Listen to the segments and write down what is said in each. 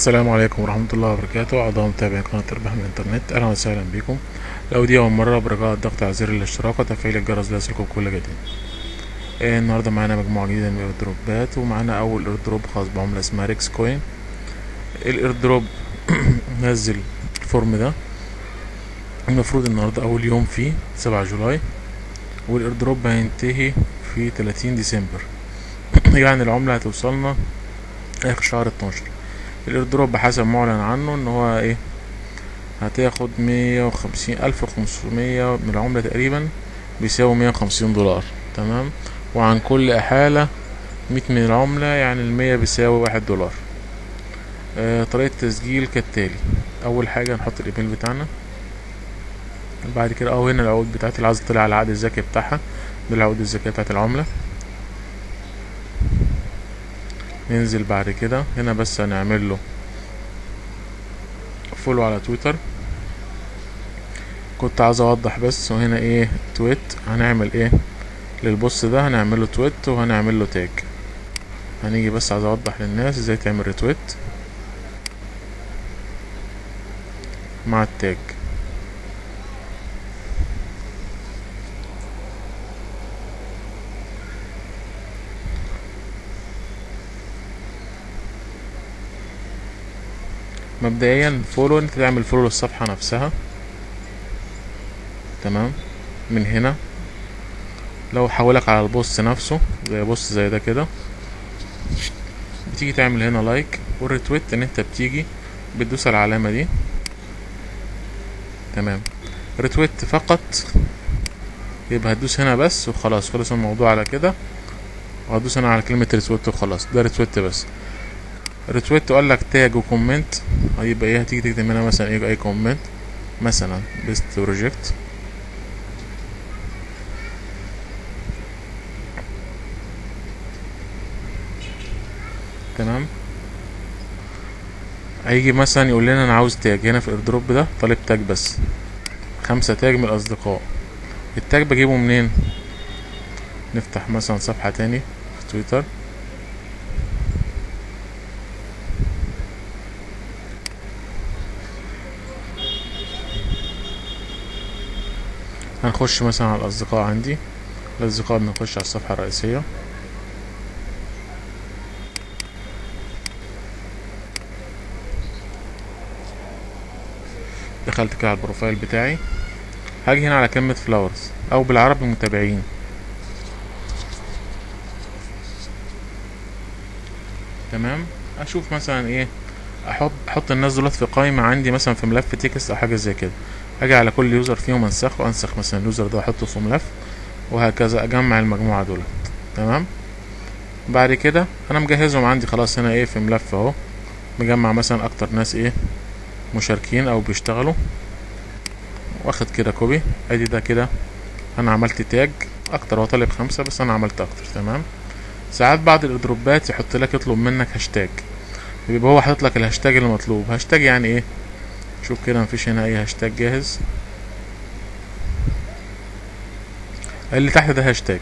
السلام عليكم ورحمة الله وبركاته. أعضاء متابعين قناة ربح من الإنترنت أهلا وسهلا بكم. لو دي أول مرة برجاء الضغط على زر الاشتراك وتفعيل الجرس ليصلكم كل جديد. آه، النهاردة معانا مجموعة جديدة من ال airdropات ومعانا أول airdrop خاص بعملة اسمها RexCoin. ال airdrop نزل ال form ده. المفروض النهاردة أول يوم فيه سبعة جولاي وال airdrop هينتهي في تلاتين ديسمبر. يعني العملة هتوصلنا آخر شهر اتناشر. الايردروب بحسب معلن عنه إن هو إيه هتاخد مية وخمسين ألف وخمسمية من العملة تقريبا بيساوي مية وخمسين دولار تمام؟ وعن كل احالة مية من العملة يعني المية بيساوي واحد دولار. آه طريقة التسجيل كالتالي. أول حاجة نحط الإيميل بتاعنا. بعد كده آه هنا العقود بتاعتي اللي عايز تطلع على العقد الذكي بتاعها دي العقود الذكية بتاعت العملة. ننزل بعد كده. هنا بس هنعمل له follow على تويتر. كنت عايز أوضح بس وهنا إيه tweet. هنعمل إيه؟ لل post ده هنعمل له tweet وهنعمل له tag هنيجي بس عايز أوضح للناس إزاي تعمل retweet مع ال tag مبدئيا follow أنت تعمل follow للصفحة نفسها. تمام؟ من هنا. لو حولك على ال post نفسه زي post زي ده كده. بتيجي تعمل هنا like وال retweet إن أنت بتيجي بتدوس على العلامة دي. تمام. retweet فقط. يبقى هتدوس هنا بس وخلاص. خلص الموضوع على كده. وهتدوس هنا على كلمة retweet وخلاص. ده retweet بس. retweet قال لك tag و comment هيبقى إيه؟ هتيجي تكتب هنا مثلا إيه؟ أي comment مثلا best project تمام؟ هيجي مثلا يقول لنا أنا عاوز tag هنا في ال airdrop ده طالب tag بس. خمسة tag من الأصدقاء. ال tag بجيبه منين؟ نفتح مثلا صفحة تاني في تويتر. هنخش مثلا على الأصدقاء عندي. الأصدقاء بنخش على الصفحة الرئيسية. دخلت كده على البروفايل بتاعي. هاجي هنا على كلمة followers أو بالعربي متابعين. تمام؟ أشوف مثلا إيه؟ أحط أحط الناس دولت في قائمة عندي مثلا في ملف text أو حاجة زي كده. أجي على كل user فيهم أنسخ مثلا ال user ده احطه في ملف وهكذا أجمع المجموعة دول. تمام؟ بعد كده أنا مجهزهم عندي خلاص هنا إيه في ملف أهو. مجمع مثلا أكتر ناس إيه مشاركين أو بيشتغلوا. واخد كده copy أدي ده كده. أنا عملت tag أكتر هو طالب خمسة بس أنا عملت أكتر. تمام؟ ساعات بعض ال airdropات يحط لك يطلب منك هاشتاج بيبقى هو حاطط لك الهاشتاج المطلوب. هاشتاج يعني إيه؟ شوف كده مفيش هنا أي هاشتاج جاهز. اللي تحت ده hashtag.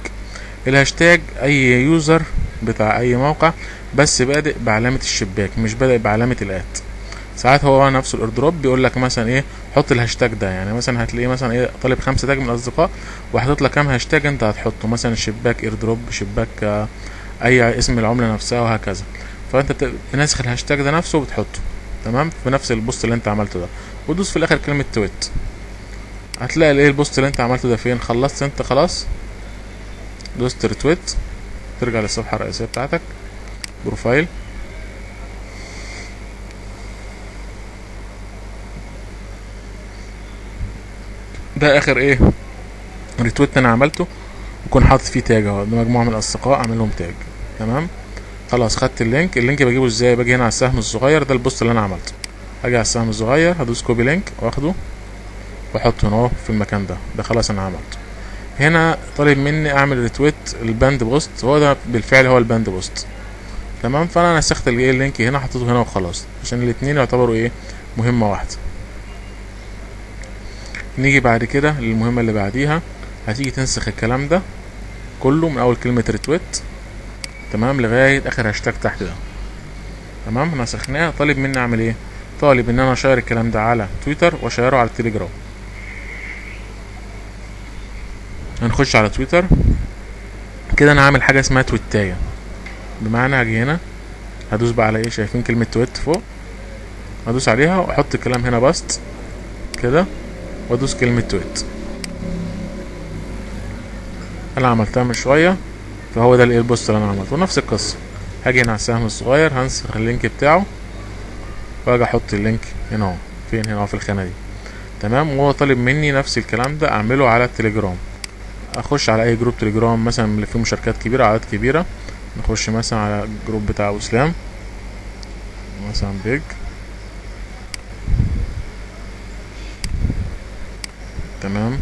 ال hashtag أي user بتاع أي موقع بس بادئ بعلامة الشباك مش بادئ بعلامة ال at ساعات هو نفسه ال airdrop بيقول لك مثلا إيه حط الهاشتاج ده. يعني مثلا هتلاقيه مثلا إيه طالب خمسة tag من الأصدقاء وحاطط لك كام هاشتاج أنت هتحطه. مثلا شباك airdrop شباك آه أي اسم العملة نفسها وهكذا. فأنت بتنسخ الهاشتاج ده نفسه وبتحطه. تمام؟ في نفس ال post اللي انت عملته ده. وتدوس في الآخر كلمة tweet. هتلاقي الايه ال post اللي انت عملته ده فين؟ خلصت انت خلاص. دوست retweet ترجع للصفحة الرئيسية بتاعتك. profile. ده آخر إيه؟ retweet أنا عملته. وكون حاطط فيه tag اهو. ده مجموعة من الأصدقاء اعمل لهم tag. تمام؟ خلاص خدت ال link ال link بجيبه إزاي؟ باجي هنا على السهم الصغير ده ال post اللي أنا عملته. هاجي على السهم الصغير هدوس copy link واخده واحطه هنا اهو في المكان ده. ده خلاص أنا عملته. هنا طالب مني اعمل retweet ال pinned post. هو ده بالفعل هو ال pinned post. تمام؟ فانا نسخت الايه ال link هنا حطيته هنا وخلاص. عشان الاتنين يعتبروا إيه؟ مهمة واحدة. نيجي بعد كده للمهمة اللي بعديها. هتيجي تنسخ الكلام ده كله من أول كلمة retweet تمام؟ لغاية آخر هاشتاج تحت ده. تمام؟ نسخناه. طالب مني أعمل إيه؟ طالب إن أنا أ share الكلام ده على تويتر وأ share ه على التليجرام هنخش على تويتر. كده أنا عامل حاجة اسمها تويتاية. بمعنى هاجي هنا هدوس بقى على إيه؟ شايفين كلمة tweet فوق. هدوس عليها وأحط الكلام هنا paste كده. وأدوس كلمة tweet. أنا عملتها من شوية. فهو ده الايه ال post اللي أنا عملته. نفس القصة. هاجي هنا على السهم الصغير هنسخ ال link بتاعه وأجي أحط ال link هنا أهو. فين؟ هنا في الخانة دي. تمام؟ وهو طالب مني نفس الكلام ده أعمله على التليجرام. أخش على أي group تليجرام مثلا اللي فيه مشاركات كبيرة عدد كبيرة. نخش مثلا على ال group بتاع أسلام. مثلا page. تمام؟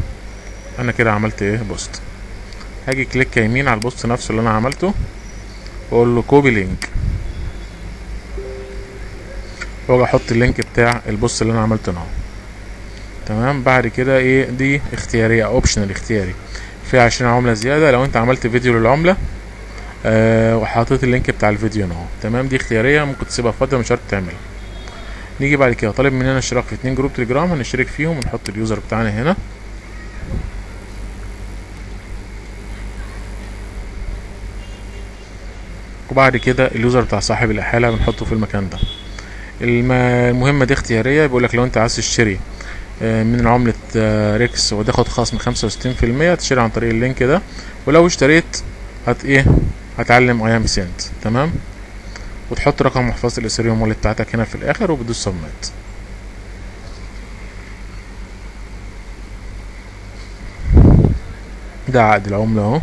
أنا كده عملت إيه؟ post. هاجي click يمين على ال post نفسه اللي أنا عملته واقول له copy link وأجي أحط ال link بتاع ال post اللي أنا عملته هنا تمام؟ بعد كده إيه؟ دي اختياريه optional اختياري. في عشرين عملة زيادة لو أنت عملت فيديو للعملة آه وحطيت ال link بتاع الفيديو أهو. تمام؟ دي اختيارية ممكن تسيبها فاضية مش شرط تعملها. نيجي بعد كده. طالب مننا اشتراك في اتنين group تليجرام هنشترك فيهم ونحط ال user بتاعنا هنا. وبعد كده ال user بتاع صاحب الإحالة بنحطه في المكان ده. المهمة دي اختيارية بيقولك لو انت عايز تشتري من عملة ريكس وتاخد خصم خمسة وستين في المية تشتري عن طريق ال link ده ولو اشتريت هت إيه هتعلم أيام سنت تمام؟ وتحط رقم محفظة الاثيريوم wallet بتاعتك هنا في الآخر وبتدوس submit. ده عقد العملة أهو.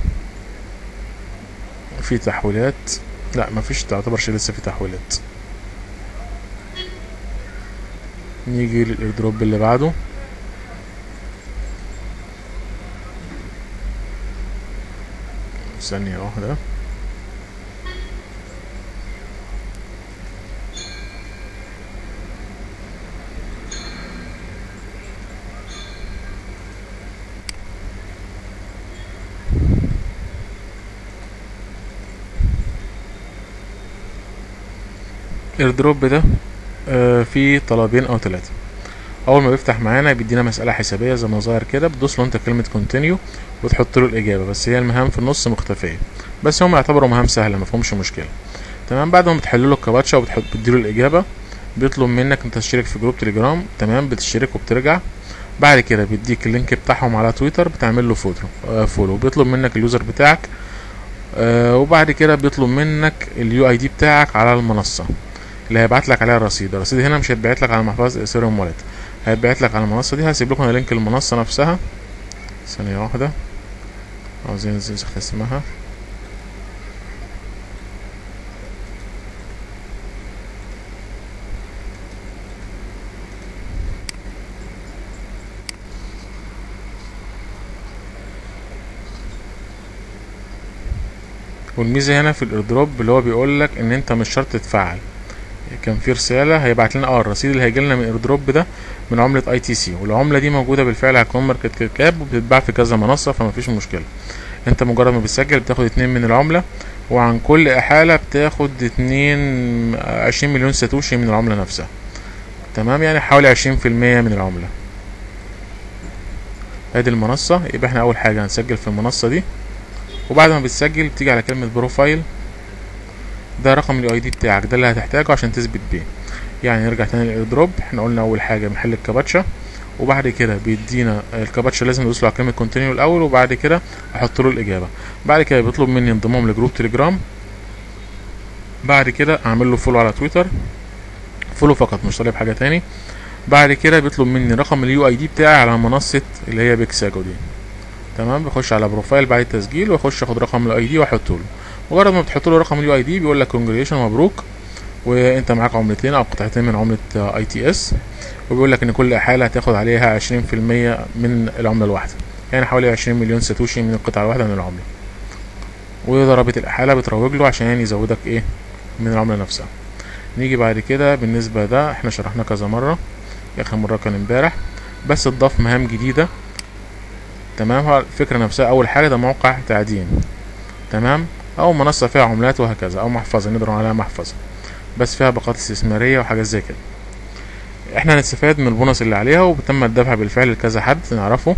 في تحويلات. لا مفيش تعتبرش لسه في تحويلات. نيجي للإيردروب اللي بعده. ثانية واحدة. ال airdrop ده آه فيه طلبين أو ثلاثة أول ما بيفتح معانا بيدينا مسألة حسابية زي ما ظاهر كده بتدوس له أنت كلمة continue وتحط له الإجابة بس هي المهام في النص مختفية. بس هم يعتبروا مهام سهلة مفيهومش مشكلة. تمام بعد ما بتحل له الكباتشا وبتحط بتديله الإجابة بيطلب منك أنت تشترك في group تليجرام تمام بتشترك وبترجع. بعد كده بيديك ال link بتاعهم على تويتر بتعمل له follow آه follow بيطلب منك ال user بتاعك آه وبعد كده بيطلب منك ال UID بتاعك على المنصة. اللي هيبعت لك عليها الرصيد. الرصيد هنا مش هيتبعت لك على محفظة اثيريوم wallet هيتبعت لك على المنصة دي. هسيب لكم link المنصة نفسها. ثانية واحدة. عاوزين ننسخ اسمها والميزة هنا في ال airdrop اللي هو بيقول لك إن أنت مش شرط تتفعل. كان في رسالة هيبعت لنا آه الرصيد اللي هيجي لنا من airdrop ده من عملة ITC والعملة دي موجودة بالفعل على CoinMarketCap وبتتباع في كذا منصة فمفيش مشكلة. انت مجرد ما بتسجل بتاخد اتنين من العملة وعن كل إحالة بتاخد اتنين عشرين مليون ساتوشي من العملة نفسها. تمام؟ يعني حوالي عشرين في المية من العملة. ادي المنصة يبقى إحنا أول حاجة هنسجل في المنصة دي. وبعد ما بتسجل بتيجي على كلمة profile ده رقم ال ID بتاعك ده اللي هتحتاجه عشان تثبت بيه. يعني نرجع تاني لل airdrop إحنا قلنا أول حاجة محل الكباتشا وبعد كده بيدينا الكباتشا لازم ندوس على كلمة continue الأول وبعد كده أحط له الإجابة. بعد كده بيطلب مني انضمام ل group تليجرام. بعد كده أعمل له follow على تويتر. follow فقط مش طالب حاجة تاني. بعد كده بيطلب مني رقم ال UID بتاعي على منصة اللي هي بيكساجو دي. تمام؟ بخش على profile بعد التسجيل وأخش أخد رقم ال ID وأحطه له. مجرد ما بتحط له رقم ال UID بيقول لك congratulation مبروك. وانت معاك عملتين أو قطعتين من عملة ITC. وبيقول لك إن كل احاله هتاخد عليها عشرين في المية من العملة الواحدة. يعني حوالي عشرين مليون ساتوشي من القطعة الواحدة من العملة. وضربة الاحاله بتروج له عشان يزودك إيه؟ من العملة نفسها. نيجي بعد كده بالنسبة ده إحنا شرحنا كذا مرة آخر مرة كان إمبارح. بس اتضاف مهام جديدة. تمام؟ هو الفكرة نفسها أول حاجة ده موقع تعدين. تمام؟ أو منصة فيها عملات وهكذا أو محفظة نقدر عليها محفظة بس فيها باقات استثمارية وحاجات زي كده. إحنا هنستفاد من البونص اللي عليها وتم الدفع بالفعل لكذا حد نعرفه.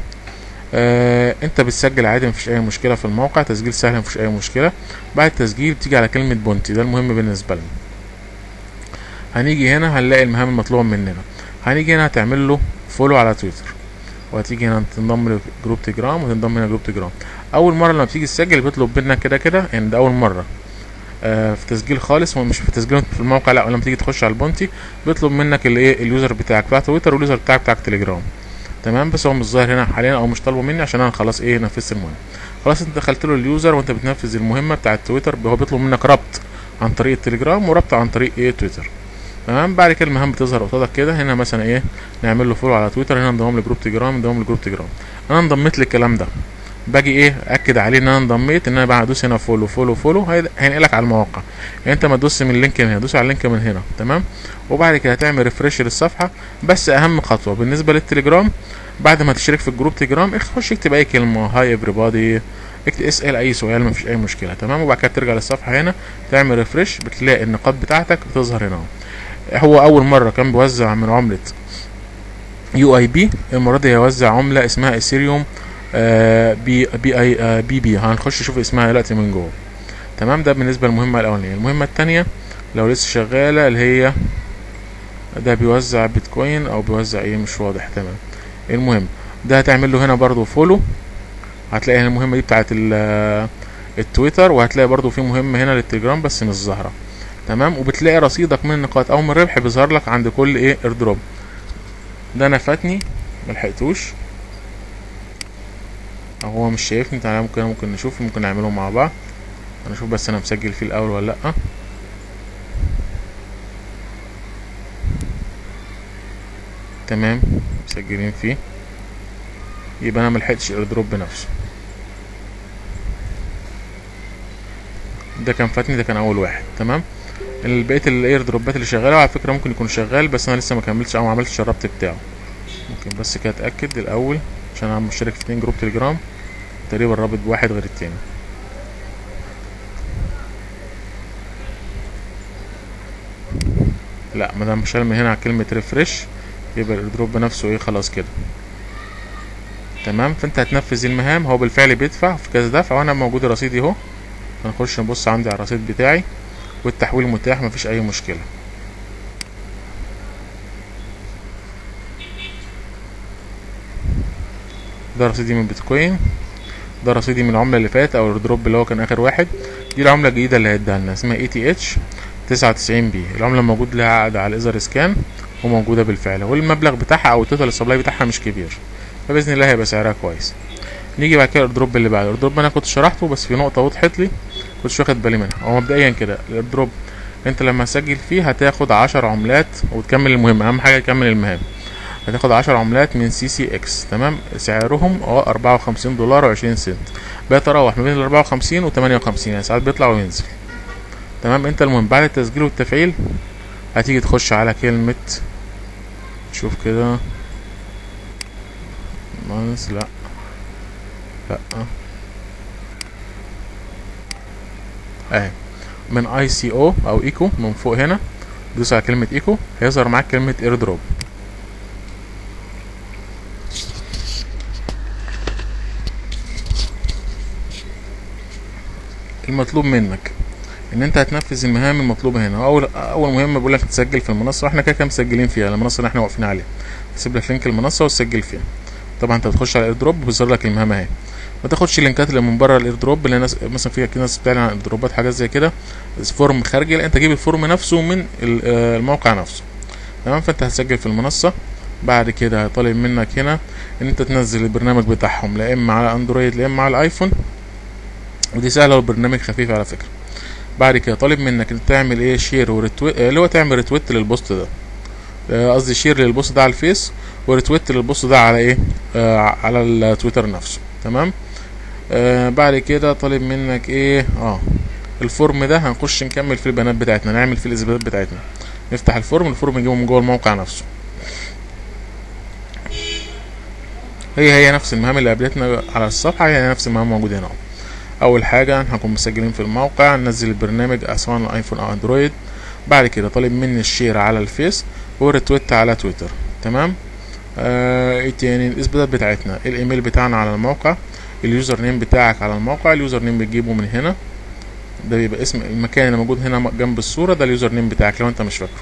آه أنت بتسجل عادي مفيش أي مشكلة في الموقع تسجيل سهل مفيش أي مشكلة. بعد التسجيل بتيجي على كلمة bounty ده المهم بالنسبة لنا. هنيجي هنا هنلاقي المهام المطلوبة مننا. هنيجي هنا هتعمل له follow على تويتر وهتيجي هنا تنضم ل group تليجرام وتنضم هنا group تليجرام. أول مرة لما بتيجي تسجل بيطلب منك كده كده يعني ده أول مرة. آه في تسجيل خالص هو مش في تسجيل في الموقع لأ لما تيجي تخش على ال bounty بيطلب منك الايه ال user بتاعك بتاع تويتر وال user بتاعك بتاع تليجرام. تمام؟ بس هو مش ظاهر هنا حاليا أو مش طالبه مني عشان أنا خلاص إيه نفذت المهمه خلاص أنت دخلت له ال user وأنت بتنفذ المهمة بتاعة تويتر هو بيطلب منك ربط عن طريق التليجرام وربط عن طريق إيه تويتر. تمام؟ بعد كده المهام بتظهر قصادك كده هنا مثلا إيه نعمل له follow على تويتر هنا انضمام ل group تليجرام انضمام ل group تليجرام. أنا انضميت للكلام ده. باجي إيه أكد عليه إن أنا انضميت إن أنا بقى ادوس هنا follow follow follow هينقلك على المواقع. يعني أنت ما تدوس من ال link من هنا دوس على ال link من هنا تمام؟ وبعد كده هتعمل refresh للصفحة. بس أهم خطوة بالنسبة للتليجرام بعد ما تشترك في ال group تليجرام خش اكتب أي كلمة hi everybody اكتب اسأل أي سؤال مفيش أي مشكلة تمام؟ وبعد كده ترجع للصفحة هنا تعمل refresh بتلاقي النقاط بتاعتك بتظهر هنا هو أول مرة كان بيوزع من عملة UIP المرة دي هيوزع عملة اسمها اثيريوم BBI آه BB. هنخش نشوف اسمها دلوقتي من جوه. تمام؟ ده بالنسبة للمهمة الأولانية. المهمة الثانية لو لسه شغالة اللي هي ده بيوزع بيتكوين أو بيوزع إيه؟ مش واضح. تمام. المهم ده هتعمل له هنا برضو follow هتلاقي هنا المهمة دي بتاعت التويتر وهتلاقي برضو في مهمة هنا للتليجرام بس مش ظاهره تمام؟ وبتلاقي رصيدك من النقاط أو من الربح بيظهر لك عند كل إيه؟ airdrop ده أنا فاتني ملحقتوش. هو مش شايفني تعالى ممكن ممكن نشوف ممكن نعمله مع بعض. أنا أشوف بس أنا مسجل فيه الأول ولا لأ. تمام مسجلين فيه. يبقى أنا ملحقتش ال airdrop بنفسه. ده كان فاتني ده كان أول واحد. تمام؟ بقية ال airdrop ات اللي شغالة على فكرة ممكن يكون شغال بس أنا لسه ما كملتش أو ما عملتش الربط بتاعه. ممكن بس كده أتأكد الأول. عشان أنا مشترك في اتنين group تليجرام. تقريبا رابط بواحد غير التاني. لا ما دام مش من هنا على كلمة refresh يبقى ال drop نفسه إيه خلاص كده. تمام؟ فأنت هتنفذ المهام. هو بالفعل بيدفع في كذا دفع وأنا موجود رصيدي أهو. هنخش نبص عندي على الرصيد بتاعي والتحويل متاح مفيش أي مشكلة. ده رصيدي من بيتكوين ده رصيدي من العملة اللي فات أو ال drop اللي هو كان آخر واحد. دي العملة الجديدة اللي هيديها لنا اسمها ETH 99 B العملة موجود لها عقد على ال Etherscan وموجودة بالفعل والمبلغ بتاعها أو ال total ال supply بتاعها مش كبير فبإذن الله هيبقى سعرها كويس. نيجي بعد كده ال drop اللي بعده ال drop أنا كنت شرحته بس في نقطة وضحت لي كنتش واخد بالي منها. هو مبدئيا كده ال drop أنت لما تسجل فيه هتاخد عشر عملات وتكمل المهمة أهم حاجة تكمل المهام. هتاخد عشر عملات من CCX تمام؟ سعرهم آه أربعة وخمسين دولار وعشرين سنت. بيتراوح ما بين الأربعة وخمسين وتمانية وخمسين يعني ساعات بيطلع وينزل. تمام؟ انت المهم بعد التسجيل والتفعيل هتيجي تخش على كلمة شوف كده. مانس لا. لا. اهي. من اي سي أو أو إيكو من فوق هنا. دوس على كلمة إيكو. هيظهر معاك كلمة اير دروب المطلوب منك ان انت هتنفذ المهام المطلوبة هنا. اول أول مهمة بيقول لك تسجل في المنصة وإحنا كده كده مسجلين فيها المنصة اللي إحنا واقفين عليها. تسيب لك link المنصة وتسجل فيها. طبعا انت بتخش على ال airdrop وبيظهر لك المهام اهي. ما تاخدش ال link ات اللي من بره ال airdrop اللي ناس مثلا فيها ناس بتعلن عن ال airdrop ات حاجات زي كده. form خارجي لا انت جيب ال form نفسه من الموقع نفسه. تمام؟ فانت هتسجل في المنصة. بعد كده طالب منك هنا ان انت تنزل البرنامج بتاعهم لا إما على Android لا إما على ال iPhone ودي سهلة والبرنامج خفيف على فكرة. بعد كده طالب منك ان تعمل إيه؟ share و retweet اللي هو تعمل retweet لل post ده. قصدي share لل post ده على الفيس و retweet لل post ده على إيه؟ آه على التويتر نفسه. تمام؟ آه بعد كده طالب منك إيه؟ آه ال form ده هنخش نكمل في البيانات بتاعتنا نعمل فيه الاثباتات بتاعتنا. نفتح ال form ال form نجيبه من جوه الموقع نفسه. هي هي نفس المهام اللي قابلتنا على الصفحة هي نفس المهام موجودة هنا. أول حاجة هنكون مسجلين في الموقع ننزل البرنامج سواء ال iPhone أو Android بعد كده طالب مني ال share على الفيس وال retweet على تويتر. تمام؟ آه إيه تاني؟ الإثباتات بتاعتنا. الإيميل بتاعنا على الموقع. ال username بتاعك على الموقع. ال username بتجيبه من هنا. ده بيبقى اسم المكان اللي موجود هنا جنب الصورة. ده ال username بتاعك لو أنت مش فاكره.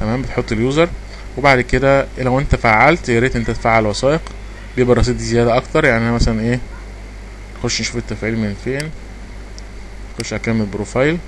تمام؟ بتحط ال user. وبعد كده لو أنت فعلت يا ريت أنت تفعل وثائق. بيبقى الرصيد زيادة أكتر. يعني أنا مثلا إيه نخش نشوف التفعيل من فين. نخش كلمة profile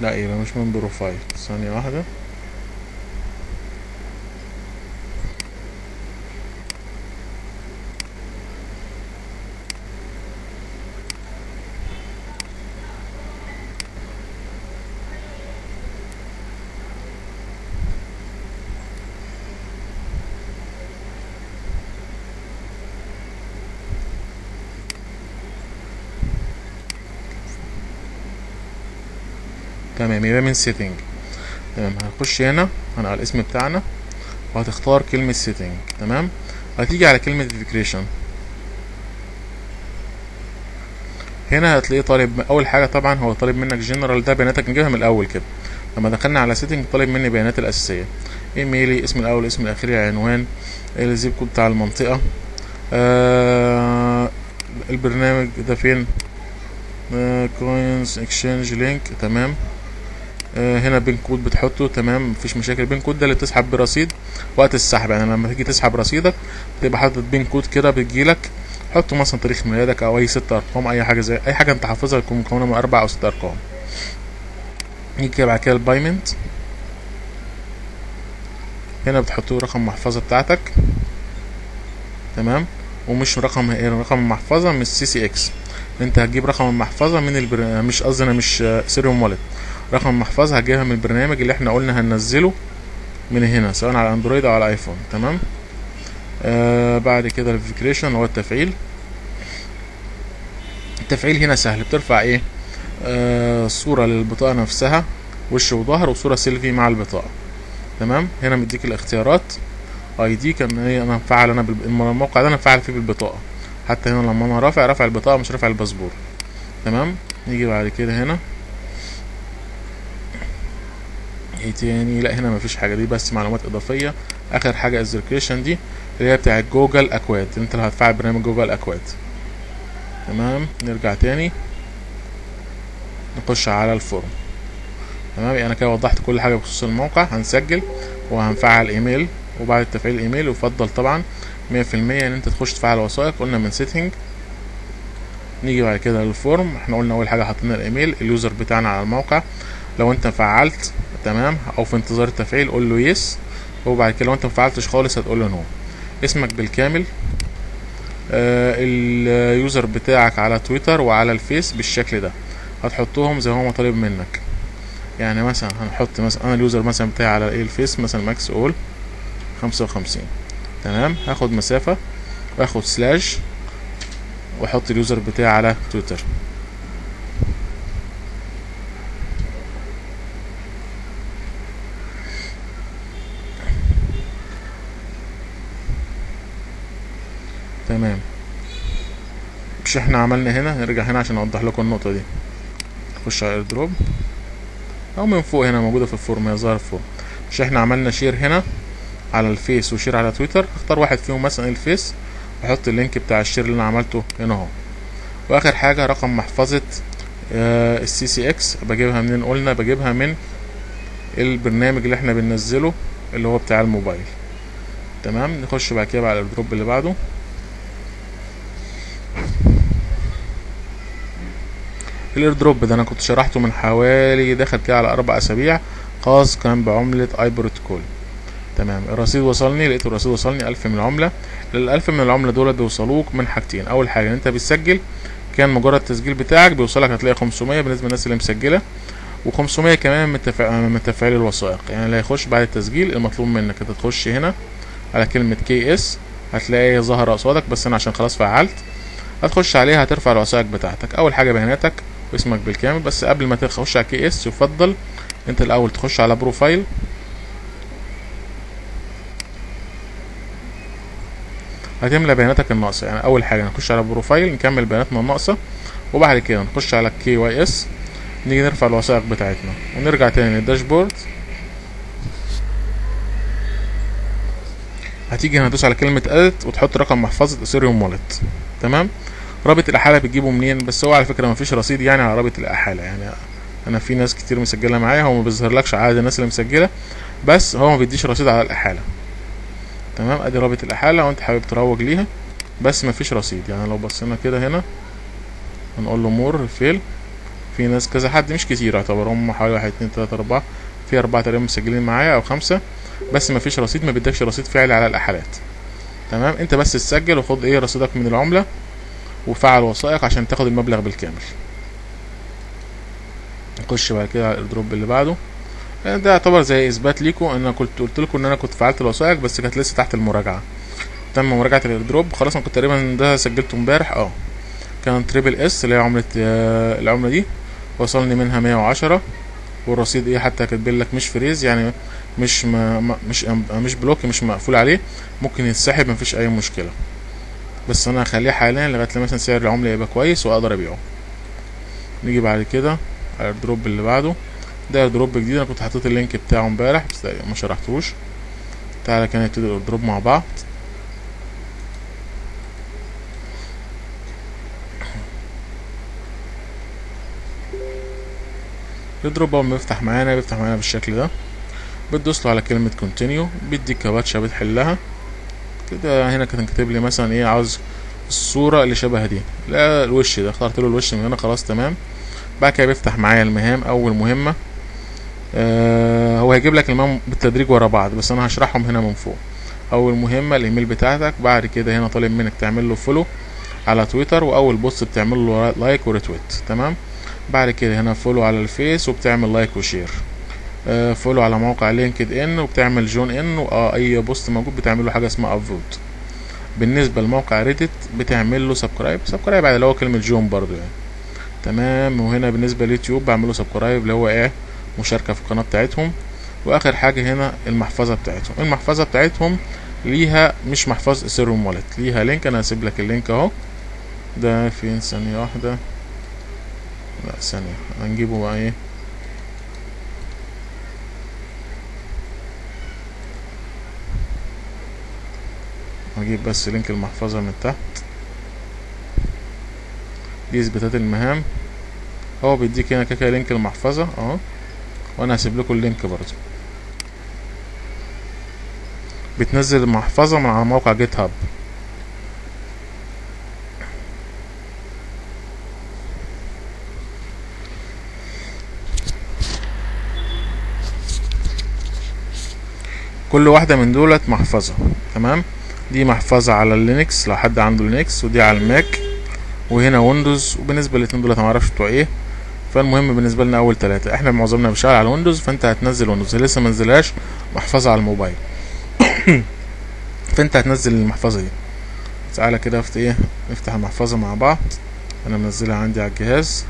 لا يبقى مش من بروفايل. ثانية واحدة. تمام يبقى من setting تمام؟ هنخش هنا هنقل الاسم بتاعنا وهتختار كلمة setting تمام؟ هتيجي على كلمة فيكريشن هنا هتلاقيه طالب أول حاجة طبعا هو طالب منك جنرال ده بياناتك نجيبها من الأول كده. لما دخلنا على setting طالب مني بيانات الأساسية. إيميلي اسم الأول اسم الأخير عنوان ال zip code بتاع المنطقة. آه البرنامج ده فين؟ coins exchange link تمام؟ آه هنا PIN code بتحطه تمام؟ مفيش مشاكل. PIN code ده اللي بتسحب برصيد وقت السحب. يعني لما تيجي تسحب رصيدك تبقى حاطط PIN code كده بتجيلك حط مثلا تاريخ ميلادك أو أي ست أرقام أي حاجة زي أي حاجة أنت حافظها تكون مكونة من أربع أو ست أرقام. نيجي بعد كده ال payment. هنا بتحط له رقم المحفظه بتاعتك. تمام؟ ومش رقم رقم المحفظة من ال CCX أنت هتجيب رقم المحفظة من البر... مش قصدي أنا مش Ethereum wallet رقم المحفظة هتجيبها من البرنامج اللي إحنا قلنا هننزله من هنا سواء على Android أو على iPhone تمام؟ آه بعد كده الفيكريشن هو التفعيل. التفعيل هنا سهل بترفع إيه؟ آه صورة للبطاقة نفسها وش وظهر وصورة سيلفي مع البطاقة تمام؟ هنا مديك الاختيارات اي دي كان هي أنا مفعل أنا. الموقع ده أنا مفعل فيه بالبطاقة حتى هنا لما أنا رافع رافع البطاقة مش رافع الباسبور تمام؟ نيجي بعد كده هنا. إيه تاني؟ لا هنا مفيش حاجة. دي بس معلومات إضافية. آخر حاجة الزركيشن دي اللي هي بتاعت جوجل اكواد انت اللي هتفعل برنامج جوجل اكواد تمام؟ نرجع تاني. نخش على الفورم. تمام؟ أنا كده وضحت كل حاجة بخصوص الموقع. هنسجل وهنفعل إيميل وبعد تفعيل الايميل يفضل طبعا مية في المية إن أنت تخش تفعل وثائق. قلنا من settings نيجي بعد كده لل form إحنا قلنا أول حاجة حطينا ال email ال user بتاعنا على الموقع. لو أنت فعلت تمام؟ أو في انتظار التفعيل قول له yes وبعد كده لو أنت مفعلتش خالص هتقول له no اسمك بالكامل. آه ال user بتاعك على تويتر وعلى الفيس بالشكل ده. هتحطهم زي هو طالب منك. يعني مثلا هنحط مثلا أنا ال user مثلا بتاعي على إيه؟ الفيس مثلا ماكس أول خمسة وخمسين. تمام؟ هاخد مسافة واخد slash واحط ال user بتاعي على تويتر. تمام. مش إحنا عملنا هنا نرجع هنا عشان اوضح لكم النقطة دي. نخش على airdrop أو من فوق هنا موجودة في ال form هي ظاهرة فوق. مش إحنا عملنا share هنا على الفيس و share على تويتر. اختار واحد فيهم مثلا الفيس وأحط ال link بتاع ال share اللي أنا عملته هنا أهو. وآخر حاجة رقم محفظة ال CCX. بجيبها منين قلنا؟ بجيبها من البرنامج اللي إحنا بننزله اللي هو بتاع الموبايل. تمام؟ نخش بعد كده على ال airdrop اللي بعده. ال airdrop ده أنا كنت شرحته من حوالي داخل كده على أربع أسابيع خاص كان بعملة اي بروتوكول تمام الرصيد وصلني لقيت الرصيد وصلني ألف من العملة الالف من العملة دول بيوصلوك من حاجتين. أول حاجة إن أنت بتسجل كان مجرد التسجيل بتاعك بيوصلك هتلاقي 500 بالنسبة للناس اللي مسجلة. و500 كمان من تفع... تفعيل الوثائق يعني اللي هيخش بعد التسجيل المطلوب منك انت تخش هنا على كلمة KYC هتلاقي ظهر قصادك بس أنا عشان خلاص فعلت. هتخش عليها هترفع الوثائق بتاعتك. أول حاجة بياناتك واسمك بالكامل بس قبل ما تخش على KYC يفضل انت الأول تخش على profile. هتملى بياناتك الناقصة. يعني أول حاجة نخش على profile نكمل بياناتنا الناقصة. وبعد كده نخش على KYC. نيجي نرفع الوثائق بتاعتنا. ونرجع تاني لل dashboard. هتيجي هنا تدوس على كلمة edit وتحط رقم محفظة اثيريوم wallet تمام؟ رابط الأحالة بتجيبه منين؟ بس هو على فكرة مفيش رصيد يعني على رابط الأحالة. يعني أنا في ناس كتير مسجلة معايا هو ما بيظهرلكش عدد الناس اللي مسجلة بس هو ما بيديش رصيد على الأحالة. تمام؟ أدي رابط الأحالة وأنت حابب تروج ليها بس مفيش رصيد. يعني لو بصينا كده هنا هنقول له more ڤيل. في ناس كذا حد مش كتير يعتبر هم حوالي واحد اتنين تلاتة أربعة. في أربعة تقريبا مسجلين معايا أو خمسة بس مفيش رصيد ما بيدكش رصيد فعلي على الأحالات. تمام؟ أنت بس تسجل وخد إيه رصيدك من العملة وفعل وثائق عشان تاخد المبلغ بالكامل. نخش بعد كده على ال airdrop اللي بعده. ده يعتبر زي إثبات ليكم ان أنا كنت قلت لكم إن أنا كنت فعلت الوثائق بس كانت لسه تحت المراجعة. تم مراجعة ال airdrop خلاص أنا كنت تقريبا ده سجلته امبارح. آه. كان triple S اللي هي عملة آه العملة دي. وصلني منها مية وعشرة. والرصيد إيه؟ حتى كاتبين لك مش freeze يعني مش ما- مش مش block مش مقفول عليه. ممكن يتسحب مفيش أي مشكلة. بس أنا هخليه حاليا لغاية لما مثلا سعر العملة يبقى كويس وأقدر أبيعه. نيجي بعد كده على ال drop اللي بعده. ده drop جديد أنا كنت حطيت ال link بتاعه امبارح بس ما شرحتوش. تعالى كده نبتدي ال drop مع بعض. ال drop أول ما بيفتح معانا بيفتح معانا بالشكل ده. بتدوس له على كلمة continue بيديك كباتشة بتحلها. كده هنا كان كاتب لي مثلا إيه عاوز الصورة اللي شبه دي. لا الوش ده اخترت له الوش من هنا خلاص تمام. بعد كده بيفتح معايا المهام أول مهمة. آه هو هيجيب لك المهام بالتدريج ورا بعض بس أنا هشرحهم هنا من فوق. أول مهمة الإيميل بتاعتك. بعد كده هنا طالب منك تعمل له follow على تويتر وأول post بتعمل له like و retweet تمام. بعد كده هنا follow على الفيس وبتعمل like و share follow على موقع لينكد ان وبتعمل join ان وآه أي post موجود بتعمل له حاجة اسمها upvote بالنسبة لموقع ريدت بتعمل له subscribe subscribe على اللي هو كلمة join برضو يعني. تمام وهنا بالنسبة لليوتيوب بعمل له subscribe اللي هو إيه؟ مشاركة في القناة بتاعتهم. وآخر حاجة هنا المحفظة بتاعتهم. المحفظة بتاعتهم ليها مش محفظه اثيريوم wallet ليها link أنا هسيب لك ال link أهو. ده فين؟ ثانية واحدة. لا ثانية. هنجيبه بقى إيه؟ هجيب بس link المحفظة من تحت. دي إثباتات المهام. هو بيديك هنا كده link المحفظة أهو. وأنا هسيب لكم ال link برضه. بتنزل المحفظة من على موقع جيت هاب. كل واحدة من دولت محفظة. تمام؟ دي محفظة على اللينكس لو حد عنده لينكس ودي على الماك وهنا ويندوز وبالنسبة للاتنين دول معرفش بتوع إيه فالمهم بالنسبة لنا أول تلاتة. إحنا معظمنا بنشتغل على ويندوز فانت هتنزل ويندوز. لسه منزلهاش محفظة على الموبايل. فانت هتنزل المحفظة دي. تعالى كده افت إيه نفتح المحفظة مع بعض. أنا منزلها عندي على الجهاز.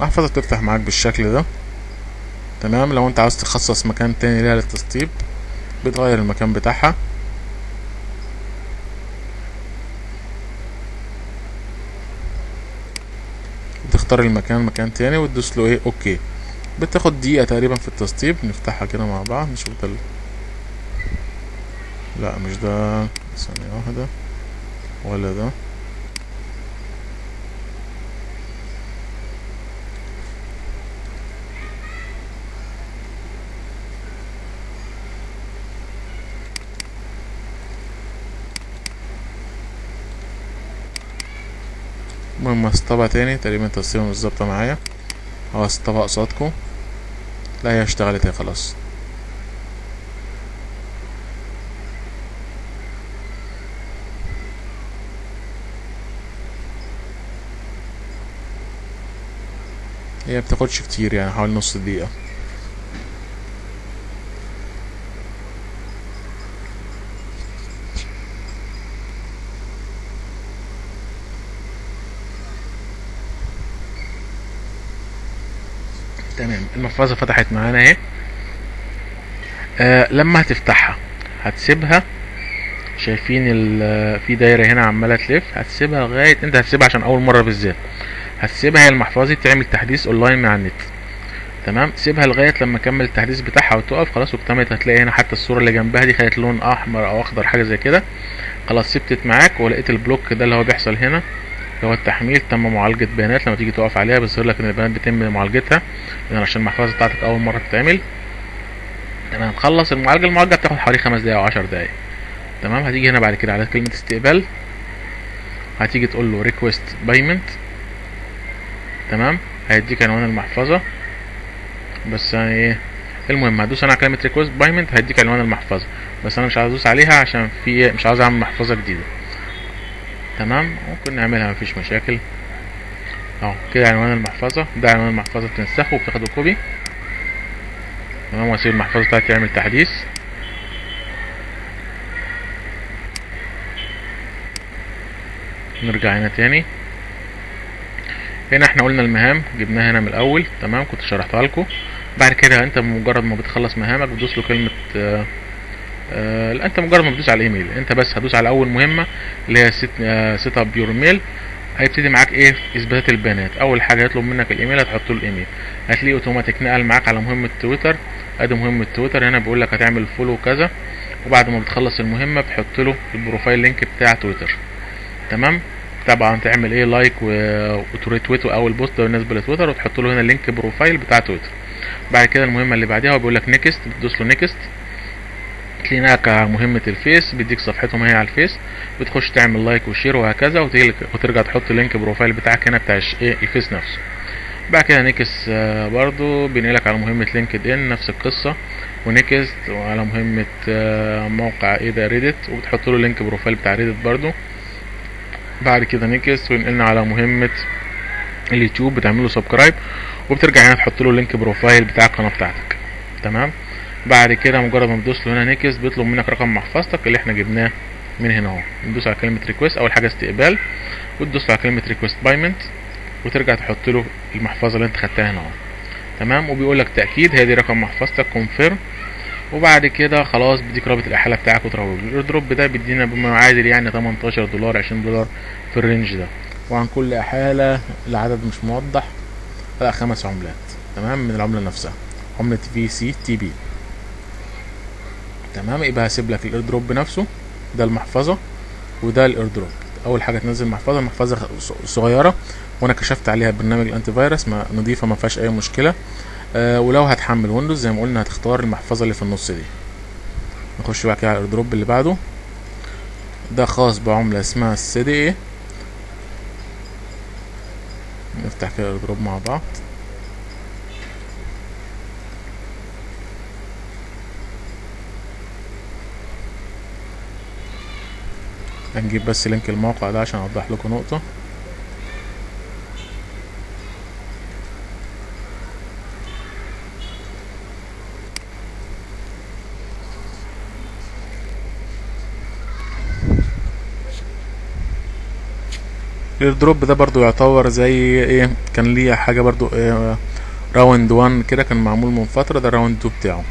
محفظة بتفتح معاك بالشكل ده. تمام؟ لو أنت عاوز تخصص مكان تاني ليها للتسطيب بتغير المكان بتاعها. بتختار المكان مكان تاني وتدوس له إيه؟ أوكي. بتاخد دقيقة تقريبا في التسطيب نفتحها كده مع بعض نشوف ده لا مش ده. ثانية واحدة. ولا ده. المهم اسطبها تاني تقريبا مش ظابطة معايا. اهو اسطبها قصادكم. لا هي اشتغلت هي خلاص. هي بتاخدش كتير يعني حوالي نص دقيقة. المحفظة فتحت معانا اهي. آه لما هتفتحها هتسيبها. شايفين في دايرة هنا عمالة تلف. هتسيبها لغاية انت هتسيبها عشان أول مرة بالذات. هتسيبها هي المحفظة دي تعمل تحديث أونلاين من على النت. تمام؟ سيبها لغاية لما اكمل التحديث بتاعها وتقف خلاص واكتملت هتلاقي هنا حتى الصورة اللي جنبها دي خدت لون أحمر أو أخضر حاجة زي كده. خلاص سبتت معاك ولقيت ال block ده اللي هو بيحصل هنا. هو التحميل تم معالجة بيانات لما تيجي تقف عليها بيظهر لك إن البيانات بيتم معالجتها لأن عشان المحفظة بتاعتك أول مرة تتعمل. تمام خلص المعالجة. المعالجة بتاخد حوالي خمس دقايق أو عشر دقايق. تمام هتيجي هنا بعد كده على كلمة استقبال. هتيجي تقول له request payment تمام هيديك عنوان المحفظة. بس أنا إيه المهم هدوس أنا على كلمة request payment هيديك عنوان المحفظة. بس أنا مش عاوز أدوس عليها عشان في مش عاوز أعمل محفظة جديدة. تمام؟ ممكن نعملها مفيش مشاكل. أهو كده عنوان المحفظة. ده عنوان المحفظة بتنسخه وبتاخده copy. تمام؟ وأسيب المحفظة بتاعتي تعمل تحديث. نرجع هنا تاني. هنا إحنا قلنا المهام جبناها هنا من الأول. تمام؟ كنت شرحتها لكم. بعد كده أنت مجرد ما بتخلص مهامك بتدوس له كلمة آه آه انت مجرد ما بتدوس على الايميل انت بس هتدوس على اول مهمة اللي هي set آه set up your mail هيبتدي معاك إيه؟ اثباتات البيانات. اول حاجة هيطلب منك الايميل هتحط له الايميل. هتلاقيه اوتوماتيك نقل معاك على مهمه تويتر ادي مهمه تويتر هنا بيقول لك هتعمل follow كذا. وبعد ما بتخلص المهمة بتحط له ال profile link بتاع تويتر. تمام؟ طبعا تعمل إيه؟ like و retweet أول post ده بالنسبة لتويتر وتحط له هنا link profile بتاع تويتر. بعد كده المهمة اللي بعديها هو بيقول لك next بتدوس له next تلاقي هناك مهمة الفيس بيديك صفحتهم هي على الفيس. بتخش تعمل like و share وهكذا وترجع تحط link profile بتاعك هنا بتاع إيه الفيس نفسه. بعد كده نيكس آه، برضو بينقلك على مهمة لينكد ان نفس القصة. و next وعلى مهمة آه، موقع إيه ده ريدت وبتحط له link profile بتاع ريدت برضو. بعد كده next وينقلنا على مهمة اليوتيوب بتعمل له subscribe وبترجع هنا تحط له link profile بتاع القناة بتاعتك. تمام؟ بعد كده مجرد ما بتدوس له هنا next بيطلب منك رقم محفظتك اللي إحنا جبناه من هنا اهو. ندوس على كلمة request أول حاجة استقبال وتدوس على كلمة request payment وترجع تحط له المحفظة اللي انت خدتها هنا اهو. تمام؟ وبيقول لك تأكيد هي دي رقم محفظتك confirm وبعد كده خلاص بيديك رابط الإحالة بتاعك وتروج ال airdrop ده بيدينا بما يعادل يعني 18 دولار 20 دولار في ال range ده. وعن كل إحالة العدد مش موضح لا خمس عملات. تمام؟ من العملة نفسها. عملة VCTP تمام؟ يبقى هسيب لك ال airdrop نفسه ده المحفظة وده ال airdrop. أول حاجة تنزل محفظة المحفظه صغيرة وأنا كشفت عليها برنامج ال antivirus ما نضيفه ما فيهاش أي مشكلة. آه ولو هتحمل ويندوز زي ما قلنا هتختار المحفظة اللي في النص دي. نخش بقى كده على ال airdrop اللي بعده. ده خاص بعملة اسمها ال SD نفتح كده ال airdrop مع بعض. هنجيب بس link الموقع ده عشان اوضح لكم نقطة. ال airdrop ده برضو يعتبر زي إيه كان ليه حاجة برضو إيه round 1 كده كان معمول من فترة ده ال round 2 بتاعه.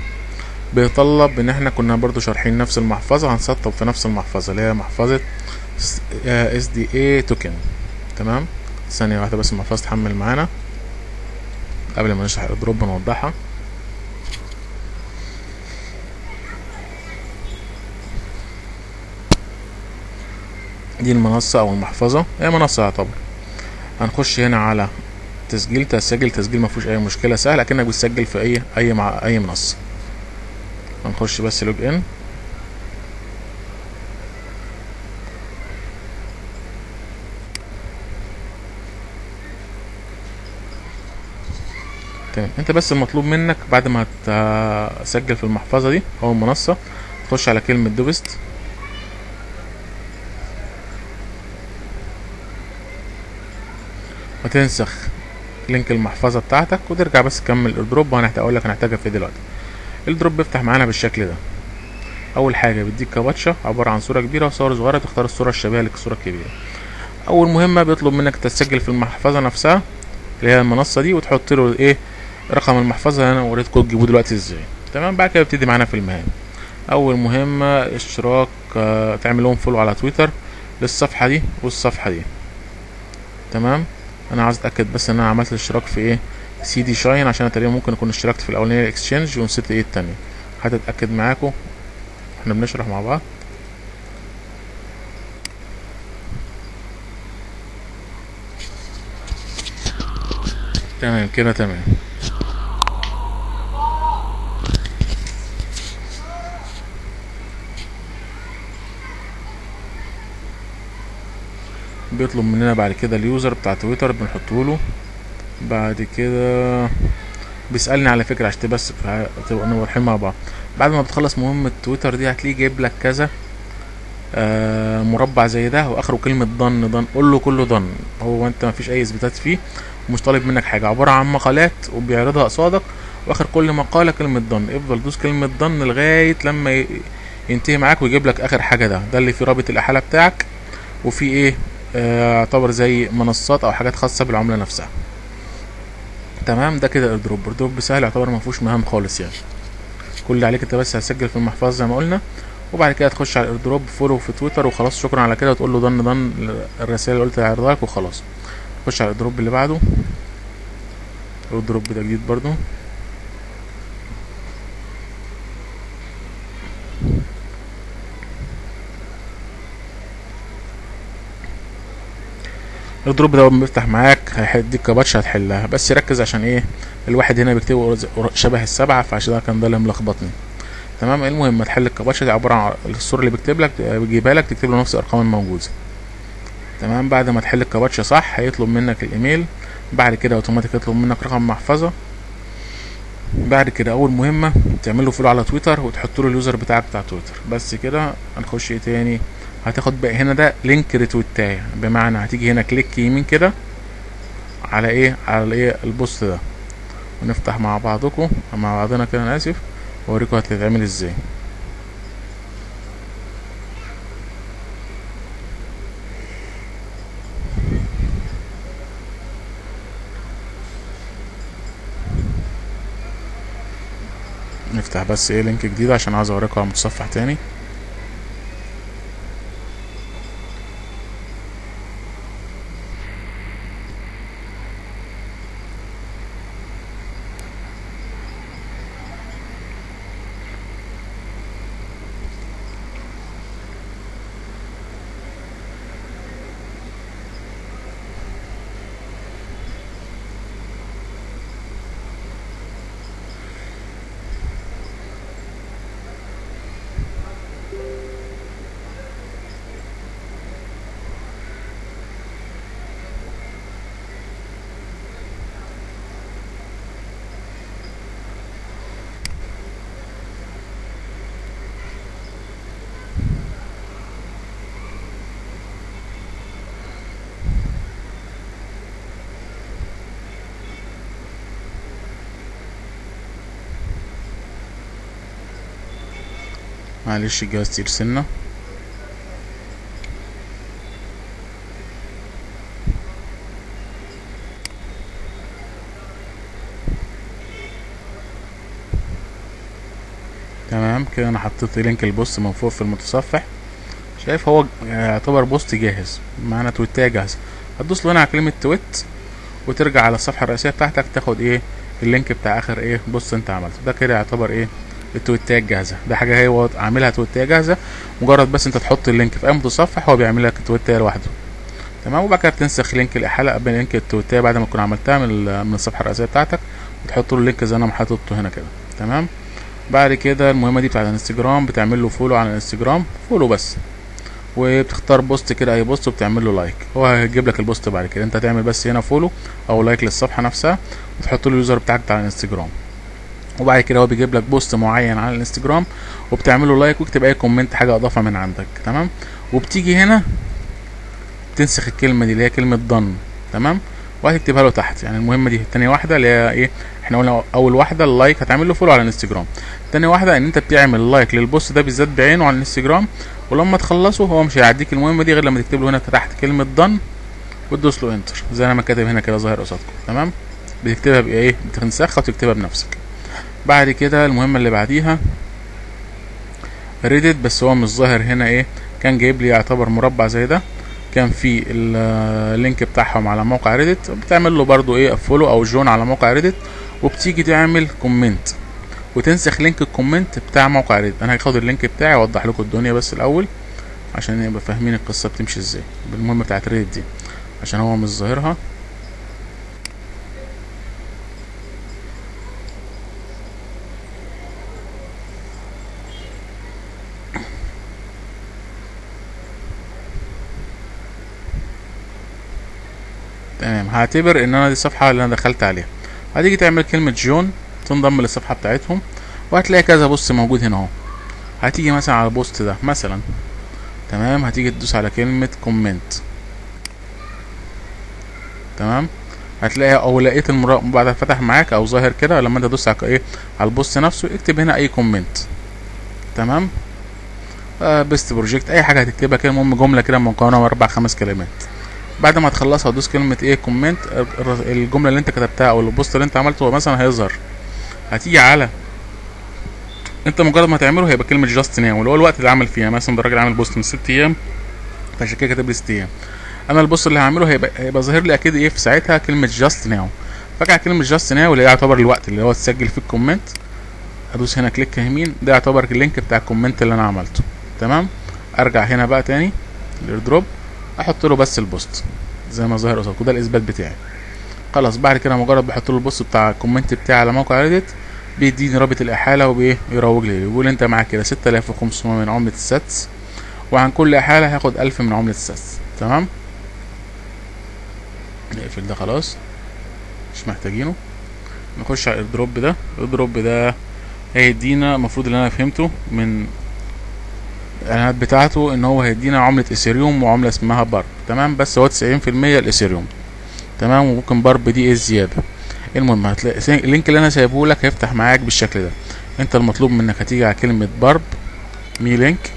بيطلب إن إحنا كنا برضو شارحين نفس المحفظة هنسطب في نفس المحفظة اللي هي محفظة SDA token تمام؟ ثانية واحدة بس المحفظة تحمل معانا قبل ما نشرح ال airdrop نوضحها دي المنصة أو المحفظة. هي منصة يعتبر هنخش هنا على تسجيل. تسجيل تسجيل مفيهوش أي مشكلة. سهل أكنك بتسجل في أي أي مع أي منصة. هنخش بس log in تمام. انت بس المطلوب منك بعد ما تسجل في المحفظة دي أو المنصة تخش على كلمة deposit وتنسخ link المحفظة بتاعتك وترجع بس تكمل ال drop وهنحتاج أقول لك هنحتاجها في إيه دلوقتي. ال drop بيفتح معانا بالشكل ده. أول حاجة بيديك كابتشا عبارة عن صورة كبيرة وصور صغيرة تختار الصورة الشبيهة للصوره الكبيره أول مهمة بيطلب منك تسجل في المحفظة نفسها اللي هي المنصة دي وتحط له إيه؟ رقم المحفظة اللي أنا وريتكم تجيبوه دلوقتي إزاي. تمام؟ بعد كده بيبتدي معانا في المهام. أول مهمة اشتراك آه، تعمل لهم follow على تويتر للصفحة دي والصفحة دي. تمام؟ أنا عايز أتأكد بس إن أنا عملت الاشتراك في إيه؟ SD Chain عشان تقريبا ممكن اكون اشتركت في الأولانية ال exchange ونسيت إيه التانية. هتتاكد معاكم إحنا بنشرح مع بعض. تمام كده تمام. بيطلب مننا بعد كده اليوزر بتاع تويتر بنحطه له. بعد كده بيسألني على فكرة عشان بس تبقى واضحين مع بعض. بعد ما بتخلص مهمة تويتر دي هتلاقيه جايب لك كذا آه مربع زي ده واخره كلمة ضن ضن قول له كله ضن هو أنت مفيش أي إثباتات فيه ومش طالب منك حاجة. عبارة عن مقالات وبيعرضها قصادك وآخر كل مقالة كلمة ضن افضل دوس كلمة ضن لغاية لما ينتهي معاك ويجيب لك آخر حاجة ده. ده اللي فيه رابط الإحالة بتاعك وفي إيه؟ آه، يعتبر زي منصات أو حاجات خاصة بالعملة نفسها. تمام؟ ده كده ال airdrop ال airdrop سهل يعتبر ما فيهوش مهام خالص يعني. كل اللي عليك انت بس هتسجل في المحفظة زي ما قلنا. وبعد كده تخش على ال airdrop follow في تويتر وخلاص شكرا على كده وتقول له done done الرسائل اللي قلت هعرضها لك وخلاص. خش على ال airdrop اللي بعده. ال airdrop ده جديد برضو. الدروب ده اول ما بيفتح معاك هيديك كباتش هتحلها. بس ركز عشان إيه؟ الواحد هنا بيكتبه شبه السبعة فعشان ده كان ده اللي ملخبطني. تمام؟ المهم تحل الكباتش دي عبارة عن الصورة اللي بيكتب لك بيجيبها لك تكتب له نفس الأرقام الموجودة. تمام؟ بعد ما تحل الكباتش صح هيطلب منك الإيميل. بعد كده أوتوماتيك يطلب منك رقم محفظة. بعد كده أول مهمة تعمل له فولو على تويتر وتحط له اليوزر بتاعك بتاع تويتر. بس كده هنخش إيه تاني؟ هتاخد بقى هنا ده لينك ريتويتاية بمعنى هتيجي هنا كليك يمين كده على إيه؟ على إيه؟ البوست ده. ونفتح مع بعضكم مع بعضنا كده أنا آسف. واوريكم هتتعمل إزاي. نفتح بس إيه لينك جديد عشان عايز أوريكم على متصفح تاني. معلش الجهاز تقيل سنة. تمام كده أنا حطيت لينك البوست من فوق في المتصفح. شايف هو يعتبر بوست جاهز معانا تويتاية جاهزة. هتدوس هنا على كلمة تويت وترجع على الصفحة الرئيسية بتاعتك تاخد إيه اللينك بتاع آخر إيه بوست أنت عملته. ده كده يعتبر إيه التويتايه الجاهزه ده حاجة هو عاملها تويتايه جاهزة. مجرد بس انت تحط اللينك في أي متصفح هو بيعمل لك التويتايه لوحده. تمام؟ وبعد كده بتنسخ لينك الإحالة قبل لينك التويتايه بعد ما تكون عملتها من من الصفحة الرئيسية بتاعتك. وتحط له اللينك زي أنا حاططه هنا كده. تمام؟ بعد كده المهمة دي بتاعت الانستجرام بتعمل له فولو على الانستجرام. فولو بس. وبتختار بوست كده أي بوست وبتعمل له لايك هو هيجيب لك البوست بعد كده. أنت هتعمل بس هنا فولو أو لايك للصفحة نفسها وتحط له اليوزر بتاعك بتاع الانستجرام. وبعد كده هو بيجيب لك بوست معين على الانستجرام وبتعمل له لايك واكتب أي كومنت حاجة اضافه من عندك تمام؟ وبتيجي هنا تنسخ الكلمة دي اللي هي كلمة ضن تمام؟ وهتكتبها له تحت يعني المهمة دي تاني واحدة اللي هي إيه إحنا قلنا أول واحدة اللايك هتعمل له فولو على الانستجرام. تاني واحدة إن أنت بتعمل لايك للبوست ده بالذات بعينه على الانستجرام ولما تخلصه هو مش هيعديك المهمة دي غير لما تكتب له هنا تحت كلمة ضن وتدوس له انتر زي أنا ما كاتب هنا كده ظاهر قصادكم تمام؟ بتكتبها بإيه؟ بتنسخها وتكتبها بنفسك. بعد كده المهمه اللي بعديها ريدت بس هو مش ظاهر هنا إيه كان جايب لي يعتبر مربع زي ده. كان في اللينك بتاعهم على موقع ريدت بتعمل له برضو إيه فولو أو جون على موقع ريدت وبتيجي تعمل كومنت وتنسخ لينك الكومنت بتاع موقع ريدت أنا هاخد اللينك بتاعي اوضح لكم الدنيا بس الأول عشان نبقى فاهمين القصة بتمشي إزاي. بالمهمه بتاعت ريدت دي عشان هو مش ظاهرها. تمام. هعتبر إن أنا دي الصفحة اللي أنا دخلت عليها. هتيجي تعمل كلمة جون تنضم للصفحة بتاعتهم وهتلاقي كذا بوست موجود هنا أهو. هتيجي مثلا على البوست ده مثلا. تمام. هتيجي تدوس على كلمة كومنت تمام. هتلاقي أو لقيت المرا... بعد فتح معاك أو ظاهر كده لما أنت تدوس على إيه؟ على البوست نفسه اكتب هنا أي كومنت تمام. آه بيست بروجكت أي حاجة هتكتبها كده المهم جملة كده مكونة من أربع خمس كلمات. بعد ما تخلصها تدوس كلمة إيه كومنت الجملة اللي انت كتبتها أو البوست اللي انت عملته مثلا هيظهر. هتيجي على انت مجرد ما تعمله هيبقى كلمة جاست ناو اللي هو الوقت اللي عمل فيها. مثلا ده راجل عامل بوست من ست أيام فعشان كده كاتب لي ست أيام. أنا البوست اللي هعمله هيبقى هيبقى ظاهر لي أكيد إيه في ساعتها؟ كلمة جاست ناو فاجي كلمة جاست ناو اللي يعتبر الوقت اللي هو تسجل فيه الكومنت أدوس هنا كليك يمين ده يعتبر اللينك بتاع الكومنت اللي أنا عملته. تمام؟ أرجع هنا بقى تاني الايردروب أحط له بس البوست زي ما ظاهر قصادكم. ده الإثبات بتاعي. خلاص بعد كده مجرد بحط له البوست بتاع الكومنت بتاعي على موقع ريديت بيديني رابط الإحالة وبايه يروج لي. بيقول أنت معاك كده 6500 من عملة الساتس وعن كل إحالة هاخد 1000 من عملة الساتس تمام؟ نقفل ده خلاص. مش محتاجينه. نخش على الدروب ده. الدروب ده هيدينا المفروض اللي أنا فهمته من الإعلانات بتاعته إن هو هيدينا عملة اثيريوم وعملة اسمها بارب تمام؟ بس هو تسعين في المية الاثيريوم تمام؟ وممكن بارب دي إيه الزيادة المهم هتلاقي اللينك اللي أنا سايبه لك هيفتح معاك بالشكل ده. أنت المطلوب منك هتيجي على كلمة بارب مي لينك.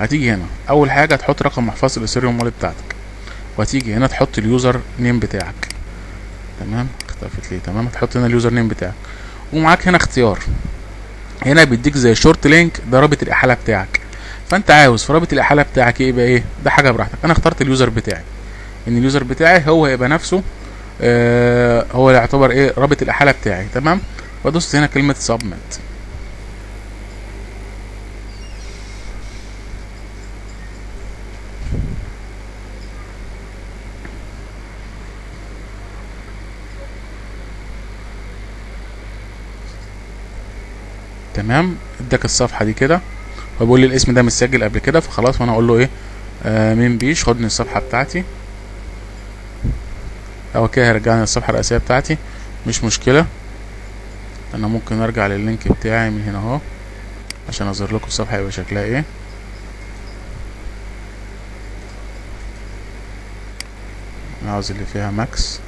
هتيجي هنا. أول حاجة تحط رقم محفظة الاثيريوم والت بتاعتك. وهتيجي هنا تحط اليوزر نيم بتاعك. تمام؟ اختفت ليه؟ تمام؟ هتحط هنا اليوزر نيم بتاعك. ومعاك هنا اختيار. هنا بيديك زي شورت لينك ده رابط الإحالة بتاعك. فأنت عاوز في رابط الإحالة بتاعك يبقى إيه؟ ده حاجة براحتك. أنا اخترت اليوزر بتاعي. إن اليوزر بتاعي هو هيبقى نفسه آه هو يعتبر إيه؟ رابط الإحالة بتاعي تمام؟ بدوس هنا كلمة سبميت تمام؟ اداك الصفحة دي كده. هو بيقول لي الاسم ده متسجل قبل كده فخلاص وأنا أقول له إيه؟ آه مين بيش؟ خدني الصفحة بتاعتي. أو كده هيرجعني الصفحه الرئيسية بتاعتي. مش مشكلة. أنا ممكن أرجع لللينك بتاعي من هنا أهو عشان أظهر لكم الصفحة يبقى شكلها إيه. عاوز اللي فيها ماكس.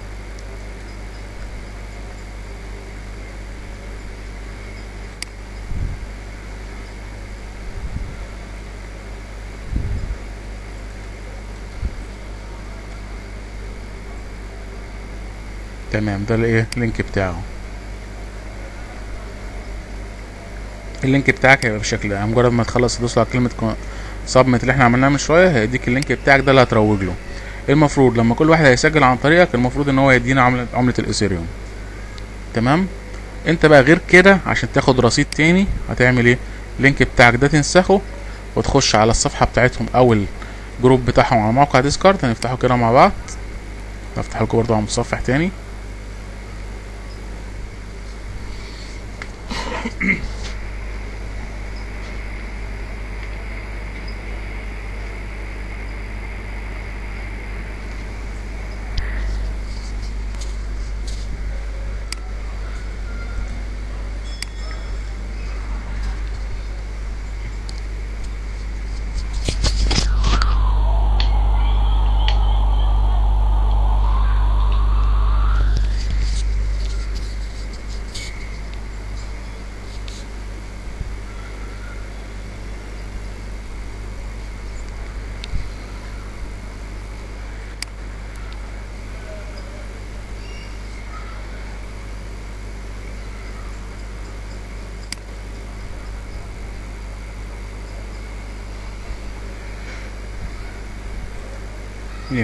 تمام. ده الايه؟ اللينك بتاعه. اللينك بتاعك هيبقى بالشكل ده. مجرد ما تخلص تدوس على كلمة سبميت اللي إحنا عملناها من شوية هيديك اللينك بتاعك ده اللي هتروج له. المفروض لما كل واحد هيسجل عن طريقك المفروض ان هو يدينا عمله عملة الإثيريوم. تمام؟ انت بقى غير كده عشان تاخد رصيد تاني هتعمل إيه؟ اللينك بتاعك ده تنسخه وتخش على الصفحة بتاعتهم أو الجروب بتاعهم على موقع ديسكارد هنفتحه كده مع بعض. هفتح لكم برضه على متصفح تاني. Peace.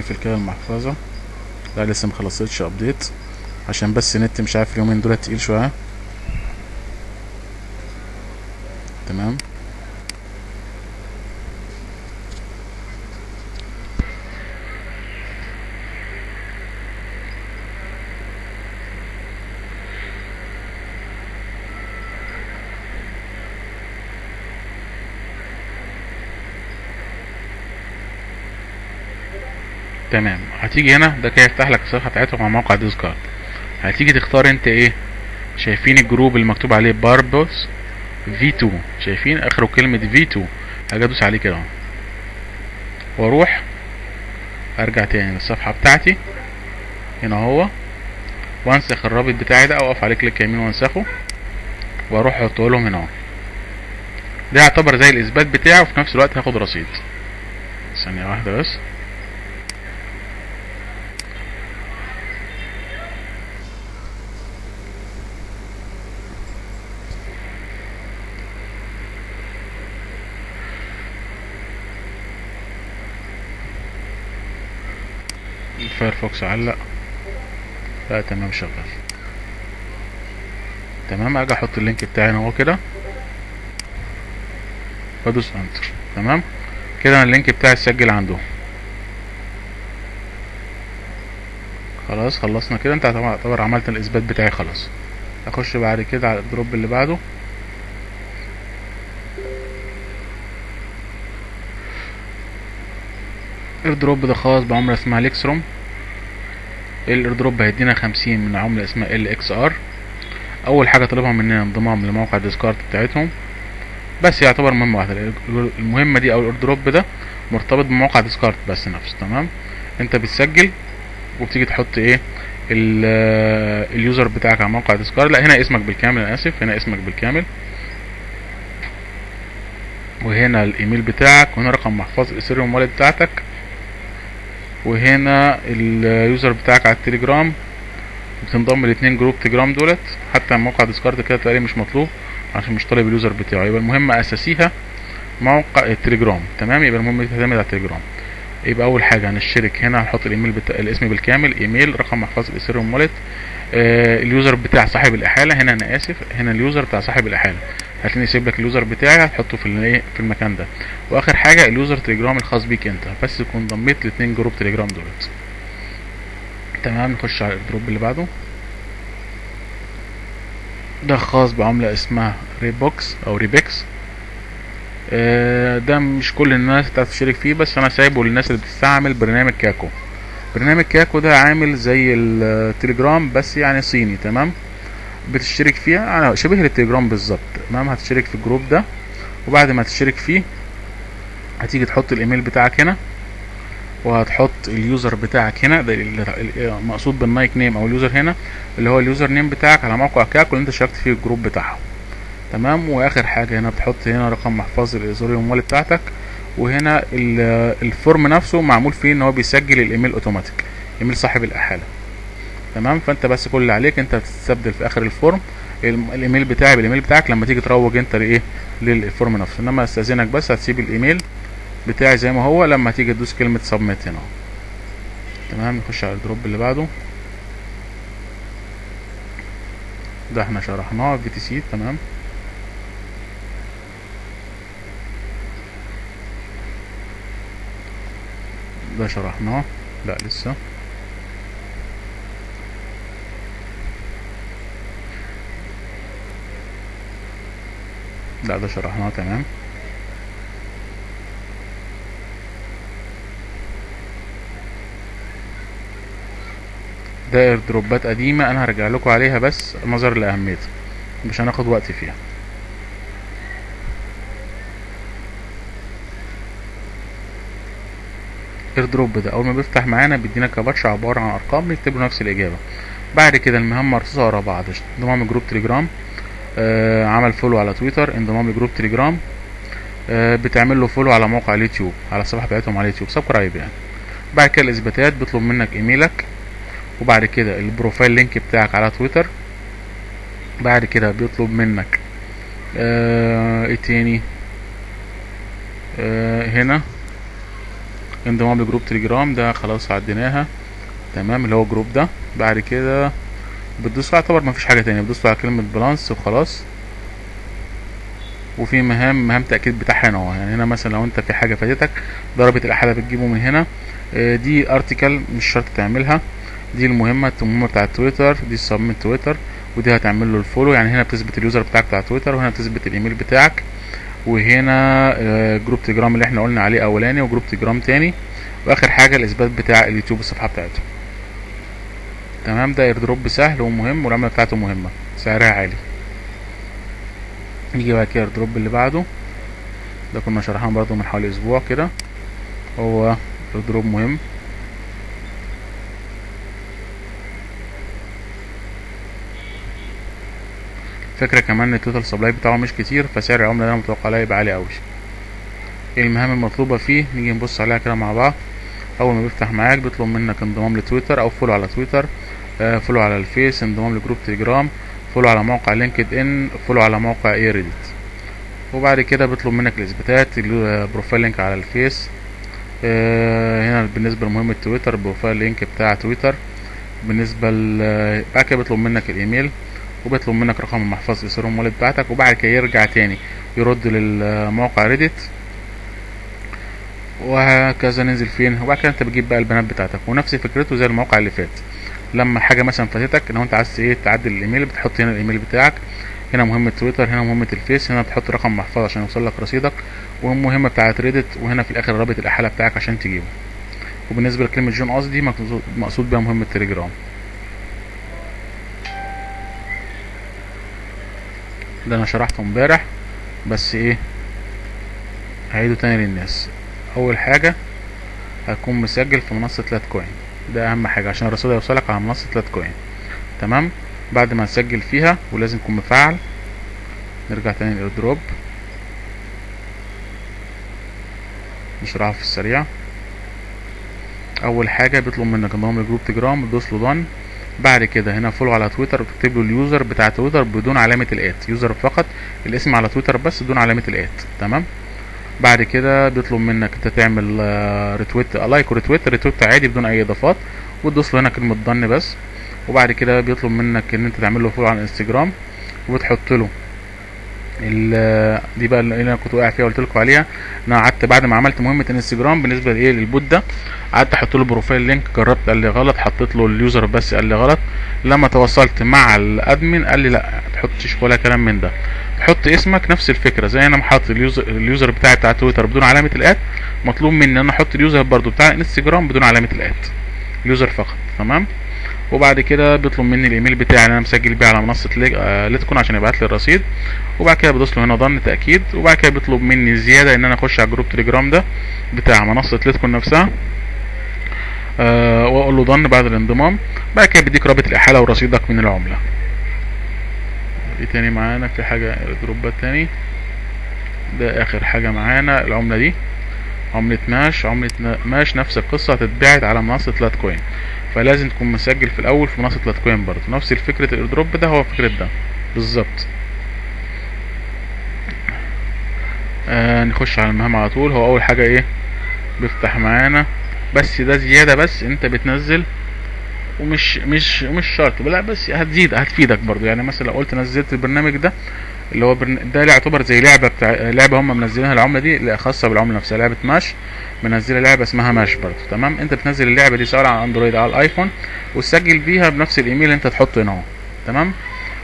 نقفل كده المحفظة. لا لسه مخلصتش ابديت عشان بس النت مش عارف اليومين دول تقيل شوية. تمام؟ تمام. هتيجي هنا ده كده يفتح لك الصفحة بتاعتهم على موقع ديسكارد هتيجي تختار انت إيه؟ شايفين الجروب اللي مكتوب عليه باربوس في 2 شايفين اخره كلمة في 2 هاجي ادوس عليه كده اهو. وأروح ارجع تاني للصفحة بتاعتي. هنا هو. وانسخ الرابط بتاعي ده أو اقف عليه كليك يمين وانسخه وأروح احطه لهم هنا اهو. ده يعتبر زي الإثبات بتاعه وفي نفس الوقت هاخد رصيد. ثانية واحدة بس. ال Firefox علق. لا تمام شغال. تمام أجي أحط ال link بتاعي هنا اهو كده. وادوس enter تمام؟ كده أنا ال link بتاعي اتسجل عنده. خلاص خلصنا كده. انت هتعتبر عملت الاثبات بتاعي خلاص. اخش بعد كده على ال drop اللي بعده. ال airdrop ده خاص بعملة اسمها ليكسروم ال airdrop هيدينا خمسين من عملة اسمها ال XR. أول حاجة طلبها مننا انضمام لموقع Discord بتاعتهم. بس يعتبر مهمة واحدة المهمة دي أو ال airdrop ده مرتبط بموقع Discord بس نفسه تمام؟ أنت بتسجل وبتيجي تحط إيه؟ ال user بتاعك على موقع Discord لا هنا اسمك بالكامل أنا آسف هنا اسمك بالكامل. وهنا الإيميل بتاعك وهنا رقم محفظة ال Ethereum wallet بتاعتك. وهنا ال user بتاعك على التليجرام بتنضم لاتنين جروب تليجرام دولت. حتى موقع Discord كده تقريبا مش مطلوب عشان مش طالب ال user بتاعه. يبقى المهمة أساسيها موقع التليجرام. تمام؟ يبقى المهم تعتمد على التليجرام. يبقى أول حاجة هنشترك هنا هنحط الإيميل بتاع الاسم بالكامل إيميل رقم محفظة ال Ethereum wallet آه ال user بتاع صاحب الإحالة. هنا أنا آسف هنا ال user بتاع صاحب الإحالة. هتلاقيني سايب لك ال user بتاعي هتحطه في الايه في المكان ده. وآخر حاجة ال user تليجرام الخاص بيك انت. بس تكون ضميت الاثنين جروب تليجرام دولت. تمام نخش على الجروب اللي بعده. ده خاص بعملة اسمها ريبوكس أو ريبكس ده مش كل الناس هتعرف تشترك فيه بس أنا سايبه للناس اللي بتستعمل برنامج Kakao. برنامج Kakao ده عامل زي التليجرام بس يعني صيني تمام؟ بتشترك فيها. شبه التليجرام بالظبط. تمام؟ هتشترك في الجروب ده. وبعد ما تشترك فيه هتيجي تحط الإيميل بتاعك هنا وهتحط ال user بتاعك هنا. ده مقصود بال nickname أو ال user هنا اللي هو ال username بتاعك على موقع Kakao اللي انت شاركت فيه الجروب بتاعهم تمام؟ وآخر حاجة هنا بتحط هنا رقم محفظه ال Ethereum wallet بتاعتك. وهنا ال form نفسه معمول فيه إن هو بيسجل الإيميل أوتوماتيك إيميل صاحب الإحالة. تمام؟ فانت بس كل اللي عليك انت بتستبدل في اخر ال form الايميل بتاعي بالايميل بتاعك لما تيجي تروج انت لإيه؟ لل form نفسه. انما استأذنك بس هتسيب الايميل بتاعي زي ما هو لما تيجي تدوس كلمة submit هنا. تمام؟ نخش على ال drop اللي بعده. ده إحنا شرحناه في تي سي تمام؟ ده شرحناه. لا لسه. لا ده شرحناه تمام. ده ايردروبات قديمة أنا هرجع لكم عليها بس نظر لأهميتها مش هناخد وقت فيها. ايردروب ده أول ما بيفتح معانا بيدينا كباتش عبارة عن أرقام بنكتب له نفس الإجابة. بعد كده المهام مرصوصة ورا بعض. انضمام لجروب تليجرام. عمل follow على تويتر انضمام لجروب تليجرام آه بتعمل له follow على موقع اليوتيوب على الصفحة بتاعتهم على اليوتيوب. subscribe يعني. بعد كده الاثباتات بيطلب منك إيميلك. وبعد كده ال profile link بتاعك على تويتر بعد كده بيطلب منك آه إيه تاني؟ آه هنا انضمام لجروب تليجرام ده خلاص عديناها. تمام اللي هو الجروب ده. بعد كده بتدوسوا يعتبر مفيش حاجة تانية. بتدوسوا على كلمة balance وخلاص. وفي مهام مهام تأكيد بتاعها هنا. يعني هنا مثلا لو انت في حاجة فاتتك رابط الأحالة بتجيبه من هنا. آه، دي article مش شرط تعملها. دي المهمة المهمة بتاع تويتر. دي submit تويتر. ودي هتعمل له ال follow. يعني هنا بتثبت ال user بتاعك بتاع تويتر وهنا بتثبت الإيميل بتاعك. وهنا آه، جروب تليجرام اللي إحنا قلنا عليه أولاني وجروب تليجرام تاني. وآخر حاجة الإثبات بتاع اليوتيوب الصفحة بتاعته. تمام؟ ده airdrop سهل ومهم والعملة بتاعته مهمة. سعرها عالي. نيجي بقى كده airdrop اللي بعده. ده كنا شرحناه برضه من حوالي أسبوع كده. هو airdrop مهم. فكرة كمان إن ال total supply بتاعه مش كتير فسعر العملة ده متوقع عليه يبقى عالي أوي. المهام المطلوبة فيه؟ نيجي نبص عليها كده مع بعض. أول ما بيفتح معاك بيطلب منك انضمام لتويتر أو follow على تويتر. follow على الفيس انضمام لجروب تليجرام follow على موقع LinkedIn follow على موقع اي Reddit وبعد كده بيطلب منك الإثباتات ال profile link على الفيس. آه، هنا بالنسبة لمهمة تويتر ال profile link بتاع تويتر. بالنسبة ل بعد كده بيطلب منك الإيميل وبيطلب منك رقم المحفظة ال Ethereum wallet بتاعتك وبعد كده يرجع تاني يرد للموقع Reddit وهكذا ننزل فين؟ وبعد كده أنت بتجيب بقى البيانات بتاعتك. ونفس فكرته زي الموقع اللي فات. لما حاجة مثلا فاتتك لو أنت عايز إيه؟ تعدل الإيميل بتحط هنا الإيميل بتاعك. هنا مهمة تويتر هنا مهمة الفيس هنا بتحط رقم محفظة عشان يوصل لك رصيدك. والمهمة بتاعة Reddit وهنا في الآخر رابط الأحالة بتاعك عشان تجيبه. وبالنسبة لكلمة join قصدي مقصود- مقصود بيها مهمة تليجرام. ده أنا شرحته امبارح بس إيه؟ هعيده تاني للناس. أول حاجة هتكون مسجل في منصة LATOKEN ده أهم حاجة. عشان الرصيد يوصلك على منصة LATOKEN تمام؟ بعد ما تسجل فيها ولازم تكون مفعل. نرجع تاني لل airdrop نشرحه في السريع. أول حاجة بيطلب منك انضمام لجروب تليجرام تدوس له done بعد كده هنا follow على تويتر وتكتب له ال user بتاع تويتر بدون علامة ال at user فقط الاسم على تويتر بس بدون علامة ال at تمام؟ بعد كده بيطلب منك انت تعمل retweet like و retweet retweet عادي بدون أي إضافات. وتدوس له هنا كلمة done بس. وبعد كده بيطلب منك إن أنت تعمل له follow على الانستجرام وبتحط له. دي بقى اللي أنا كنت واقع فيها قلت لكم عليها. ان أنا قعدت بعد ما عملت مهمة انستجرام بالنسبة لإيه؟ للبوت ده. قعدت أحط له profile link جربت قال لي غلط. حطيت له ال user بس قال لي غلط. لما تواصلت مع ال admin قال لي لا ما تحطش ولا كلام من ده. تحط اسمك نفس الفكرة. زي أنا محط ال user ال user بتاعي بتاع تويتر بدون علامة ال at. مطلوب مني إن أنا أحط ال user برضو بتاع انستجرام بدون علامة ال at. ال user فقط. تمام؟ وبعد كده بيطلب مني الإيميل بتاعي اللي أنا مسجل بيه على منصة لات- آه، لات كوين عشان يبعت لي الرصيد. وبعد كده بدوس له هنا done تأكيد. وبعد كده بيطلب مني زيادة إن أنا أخش على group تليجرام ده بتاع منصة لات كوين نفسها. أه وأقول له done بعد الانضمام. بعد كده بيديك رابط الإحالة ورصيدك من العملة. إيه تاني معانا؟ في حاجة airdrop ات تاني. ده آخر حاجة معانا العملة دي. عملة ماش. عملة ماش نفس القصة هتتباعت على منصة لات كوين فلازم تكون مسجل في الأول في منصة لات كوين برضه. نفس الفكرة ال airdrop ده هو فكرة ده. بالظبط. آه نخش على المهام على طول. هو أول حاجة إيه؟ بيفتح معانا. بس ده زيادة بس أنت بتنزل. ومش مش مش شرط. لا بس هتزيد هتفيدك برضو يعني مثلا لو قلت نزلت البرنامج ده اللي هو برن... ده يعتبر زي لعبة بتاع لعبة هم منزلينها العملة دي خاصة بالعملة نفسها. لعبة ماش منزلة لعبة اسمها ماش برضو تمام؟ انت بتنزل اللعبة دي سواء على اندرويد على الايفون وتسجل بيها بنفس الايميل اللي انت تحطه هنا اهو تمام؟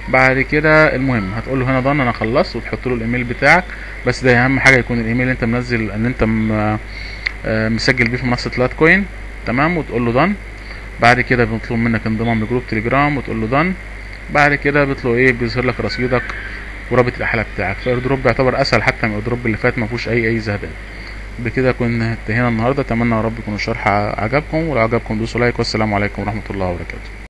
بعد كده المهم هتقول له هنا done أنا خلصت وتحط له الايميل بتاعك. بس ده اهم حاجة يكون الايميل اللي انت منزل ان انت م... آه، مسجل بيه في منصة لات كوين تمام؟ وتقول له done بعد كده بيطلب منك انضمام ل group تليجرام وتقول له done بعد كده بيطلب إيه؟ بيظهر لك رصيدك ورابط الأحالة بتاعك. ف airdrop بيعتبر أسهل حتى من ال airdrop اللي فات ما فيهوش اي أي زيادات بكده كنا انتهينا النهارده. أتمنى يا رب يكون الشرح عجبكم ولو عجبكم دوسوا like والسلام عليكم ورحمة الله وبركاته.